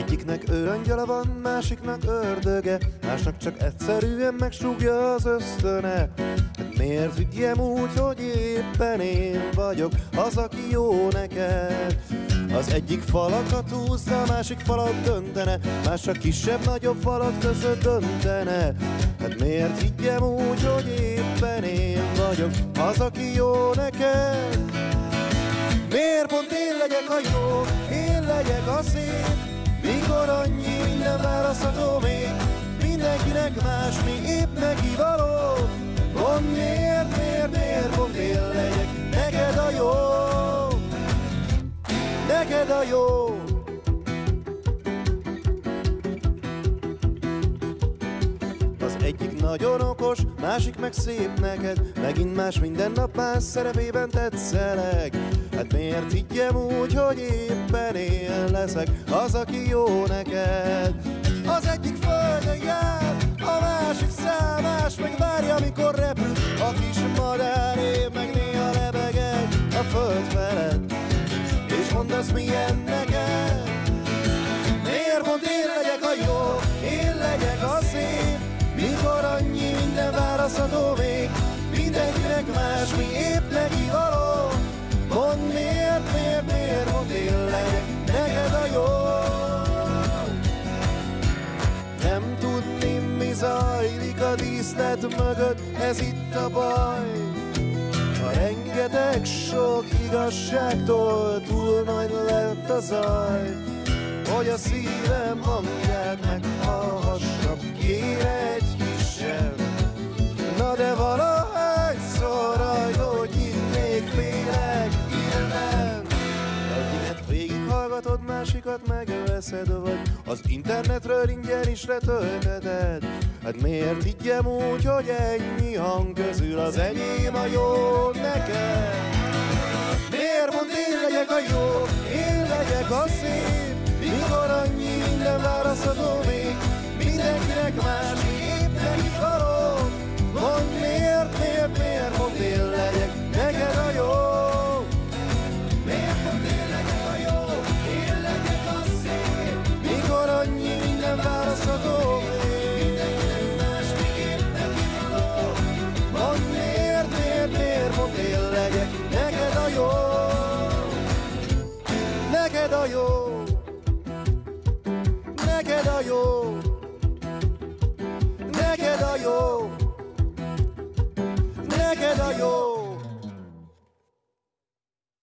Egyiknek őrangyala van, másiknak ördöge. Másnak csak egyszerűen megsúgja az ösztöne. Hát miért ügyem úgy, hogy éppen én vagyok Az, aki jó neked? Az egyik falakat húzna, a másik falat döntene. Más a kisebb-nagyobb falat között döntene. Hát miért higgyem úgy, hogy éppen én vagyok Az, aki jó neked? Miért pont én legyek a jó, én legyek a szép Annyi minden választható még Mindenkinek más, mi épp neki való. Mondd miért, miért, miért pont én legyek? Neked a jó. Neked a jó nagyon okos, másik meg szép neked. Megint más minden nap más szerepében tetszeleg Hát miért higgyem úgy, hogy éppen én leszek Az, aki jó neked? Az egyik földön más, mi épp neki való. Mondd miért, miért, miért én legyek neked a jó? Nem tudni mi zajlik a díszlet mögött Ez itt a baj. A rengeteg sok igazságtól túl nagy lett a zaj Hogy a szívem hangját meghallhassam másikat megveszed Vagy az internetről ingyen is letölteted Hát miért higgyem úgy, hogy ennyi hang közül az enyém a jó neked? Miért mond én legyek a jó, Neked a jó Neked a jó Neked a jó Neked a jó